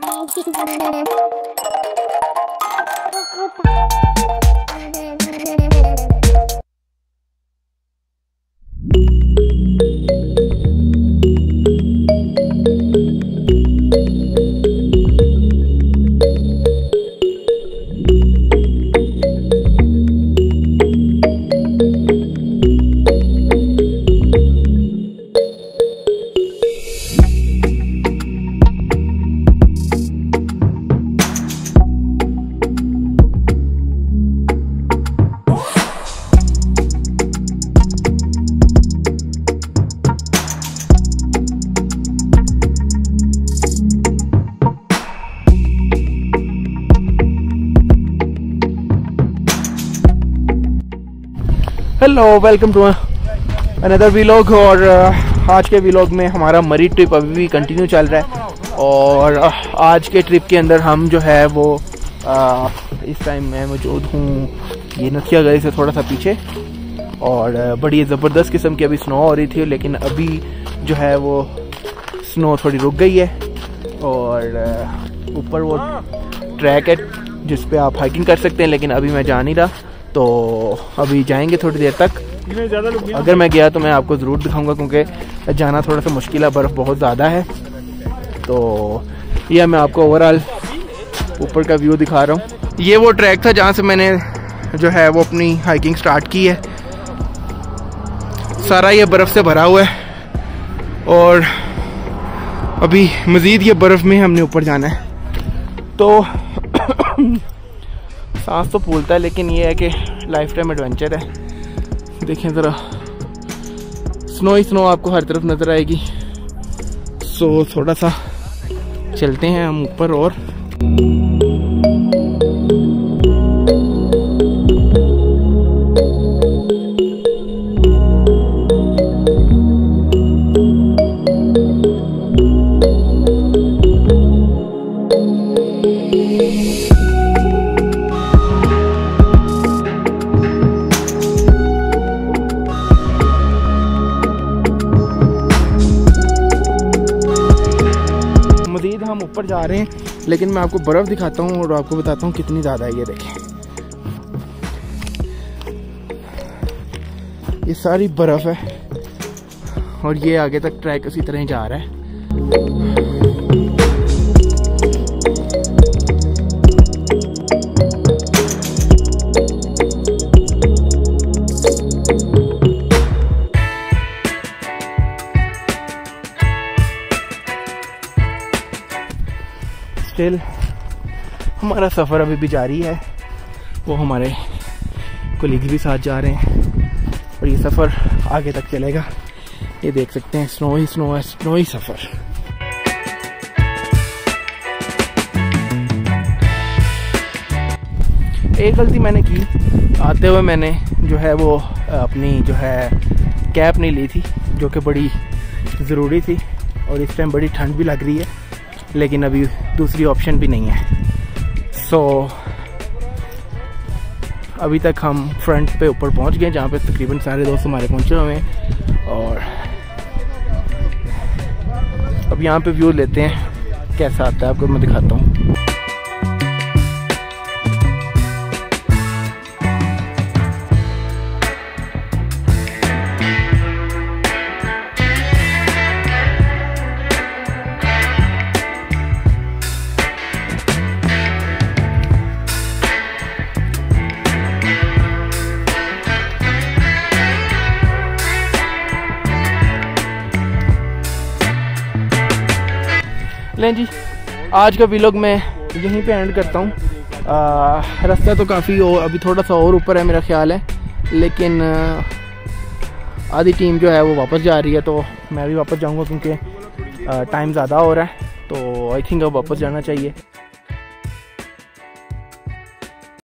Bye. Hello welcome to another vlog और uh, आज के वीलॉग में हमारा मरी ट्रिप अभी भी कंटिन्यू चल रहा है और uh, आज के ट्रिप के अंदर हम जो है वो uh, इस टाइम मैं मौजूद हूँ ये नथिया गली से थोड़ा सा पीछे और बड़ी ज़बरदस्त किस्म की अभी स्नो हो रही थी लेकिन अभी जो है वो स्नो थोड़ी रुक गई है और ऊपर वो ट्रैक है जिस पे आप हाइकिंग कर सकते हैं लेकिन अभी मैं जा नहीं रहा। तो अभी जाएँगे थोड़ी देर तक। अगर मैं गया तो मैं आपको ज़रूर दिखाऊँगा क्योंकि जाना थोड़ा सा मुश्किल है, बर्फ़ बहुत ज़्यादा है। तो यह मैं आपको ओवरऑल ऊपर का व्यू दिखा रहा हूँ। ये वो ट्रैक था जहाँ से मैंने जो है वो अपनी हाइकिंग स्टार्ट की है। सारा ये बर्फ़ से भरा हुआ है और अभी मज़ीद ये बर्फ़ में हमने ऊपर जाना है। तो सांस तो फूलता है, लेकिन ये है कि लाइफ टाइम एडवेंचर है। देखें ज़रा। स्नो ही स्नो आपको हर तरफ़ नज़र आएगी। सो थोड़ा सा चलते हैं हम ऊपर और। हम ऊपर जा रहे हैं, लेकिन मैं आपको बर्फ़ दिखाता हूँ और आपको बताता हूँ कितनी ज़्यादा है ये देखें। ये सारी बर्फ़ है और ये आगे तक ट्रैक उसी तरह जा रहा है। स्टिल हमारा सफ़र अभी भी जारी है। वो हमारे कोलीग भी साथ जा रहे हैं और ये सफ़र आगे तक चलेगा। ये देख सकते हैं स्नो ही स्नो है स्नो ही सफ़र। एक गलती मैंने की। आते हुए मैंने जो है वो अपनी जो है कैप नहीं ली थी, जो कि बड़ी ज़रूरी थी और इस टाइम बड़ी ठंड भी लग रही है। लेकिन अभी दूसरी ऑप्शन भी नहीं है। सो so, अभी तक हम फ्रंट पे ऊपर पहुँच गए जहाँ पे तकरीबन सारे दोस्त हमारे पहुँचे हुए हैं। और अब यहाँ पे व्यू लेते हैं कैसा आता है आपको मैं दिखाता हूँ। लें जी, आज का व्लॉग मैं यहीं पे एंड करता हूँ। रास्ता तो काफ़ी अभी थोड़ा सा और ऊपर है मेरा ख्याल है, लेकिन आधी टीम जो है वो वापस जा रही है तो मैं भी वापस जाऊँगा क्योंकि टाइम ज़्यादा हो रहा है तो आई थिंक अब वापस जाना चाहिए।